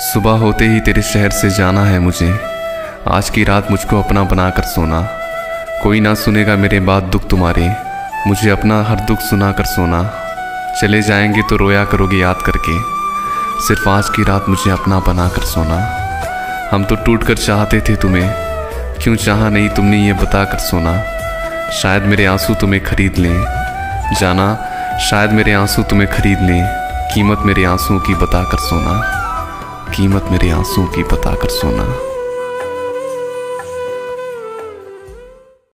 सुबह होते ही तेरे शहर से जाना है मुझे। आज की रात मुझको अपना बनाकर सोना। कोई ना सुनेगा मेरे बात दुख तुम्हारे। मुझे अपना हर दुख सुना कर सोना। चले जाएँगे तो रोया करोगे याद करके। सिर्फ़ आज की रात मुझे अपना बना कर सोना। हम तो टूट कर चाहते थे तुम्हें। क्यों चाहा नहीं तुमने ये बता कर सोना। शायद मेरे आँसू तुम्हें खरीद लें। जाना, शायद मेरे आँसू तुम्हें खरीद लें। कीमत मेरे आंसुओं की बता कर सोना। कीमत मेरे आँसू की बताकर सोना।